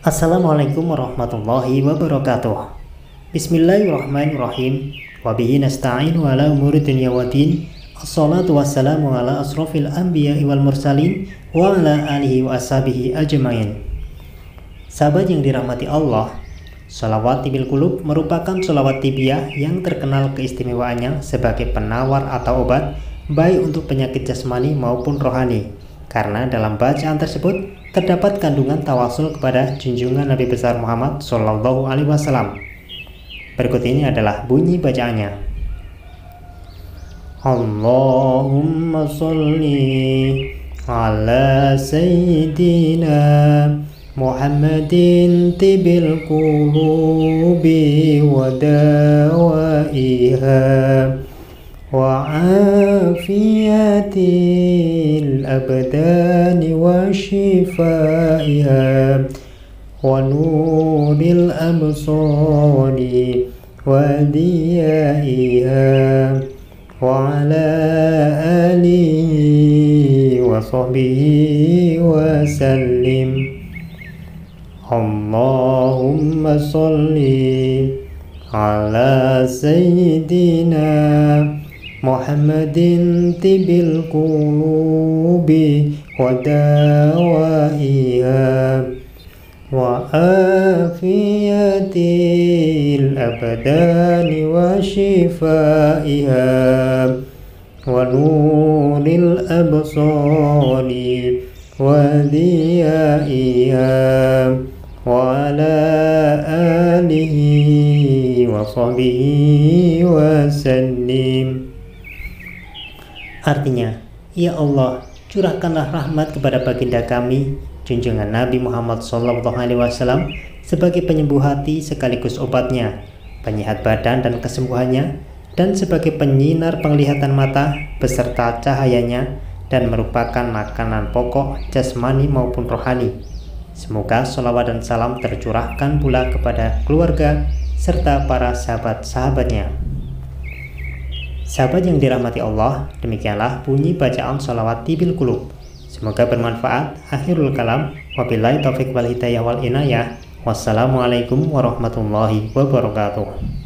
Assalamualaikum warahmatullahi wabarakatuh. Bismillahirrahmanirrahim. Wabihi nasta'inu ala umuri dunia wa din. Assalatu wassalamu ala asrafil anbiya wal mursalin Wa ala alihi wa ashabihi ajmain. Sahabat yang dirahmati Allah Salawat tibil kulub merupakan salawat tibiah yang terkenal keistimewaannya sebagai penawar atau obat baik untuk penyakit jasmani maupun rohani karena dalam bacaan tersebut terdapat kandungan tawasul kepada junjungan Nabi besar Muhammad Shallallahu Alaihi Wasallam. Berikut ini adalah bunyi bacaannya. Allahumma salli ala sayyidina Muhammadin tibil qulubi wa dawaiha وعافية الأبدان وشفائها ونور الأبصار وديائها وعلى آله وصحبه وسلم. اللهم صل على سيدنا محمد طب القلوب ودوائها وعافية الأبدان وشفائها ونور الأبصار وضيائها وعلى آله وصحبه وسلم. Artinya, Ya Allah, curahkanlah rahmat kepada baginda kami, junjungan Nabi Muhammad SAW sebagai penyembuh hati sekaligus obatnya, penyehat badan dan kesembuhannya, dan sebagai penyinar penglihatan mata beserta cahayanya dan merupakan makanan pokok jasmani maupun rohani. Semoga sholawat dan salam tercurahkan pula kepada keluarga serta para sahabat-sahabatnya. Sahabat yang dirahmati Allah, demikianlah bunyi bacaan sholawat tibil kulub. Semoga bermanfaat. Akhirul kalam. Wabillahi taufik wal hidayah wal inayah. Wassalamualaikum warahmatullahi wabarakatuh.